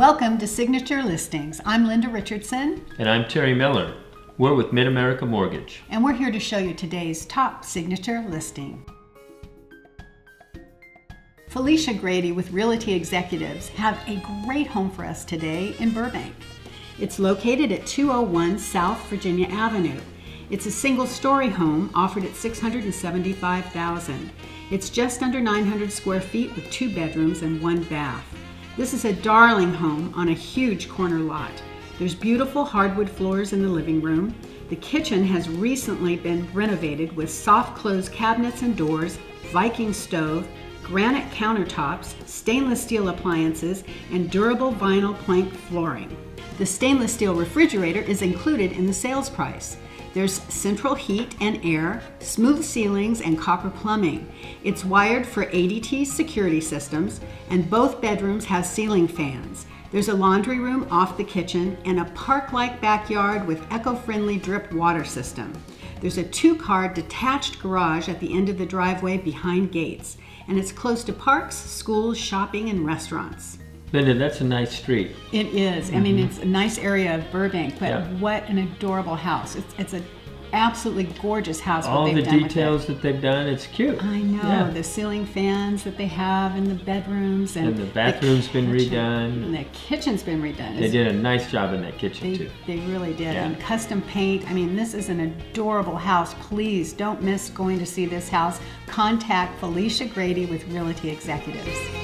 Welcome to Signature Listings. I'm Linda Richardson. And I'm Terry Miller. We're with Mid America Mortgage. And we're here to show you today's top signature listing. Felicia Grady with Realty Executives have a great home for us today in Burbank. It's located at 201 South Virginia Avenue. It's a single story home offered at 675,000. It's just under 900 square feet with two bedrooms and one bath. This is a darling home on a huge corner lot. There's beautiful hardwood floors in the living room. The kitchen has recently been renovated with soft close cabinets and doors, Viking stove, granite countertops, stainless steel appliances, and durable vinyl plank flooring. The stainless steel refrigerator is included in the sales price. There's central heat and air, smooth ceilings, and copper plumbing. It's wired for ADT security systems, and both bedrooms have ceiling fans. There's a laundry room off the kitchen and a park like backyard with eco friendly drip water system. There's a two car detached garage at the end of the driveway behind gates, and it's close to parks, schools, shopping, and restaurants. Linda, that's a nice street. It is. Mm-hmm. I mean, mm-hmm. it's a nice area of Burbank, but yeah. what an adorable house. It's, it's a absolutely gorgeous house. All the details that they've done, it's cute. I know yeah. the ceiling fans that they have in the bedrooms, and, and the bathroom's the been redone, and the kitchen's been redone. They did a nice job in that kitchen they, too. They really did, yeah. and custom paint. I mean, this is an adorable house. Please don't miss going to see this house. Contact Felicia Grady with Realty Executives.